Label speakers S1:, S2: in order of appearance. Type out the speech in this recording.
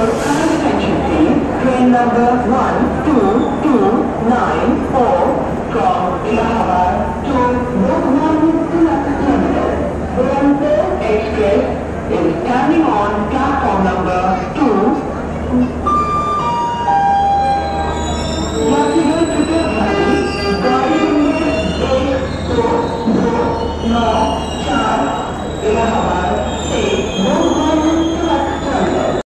S1: your attention please. Train number 12294 from Allahabad to Bhopal Terminal. Vande Express is standing on platform number 2. No.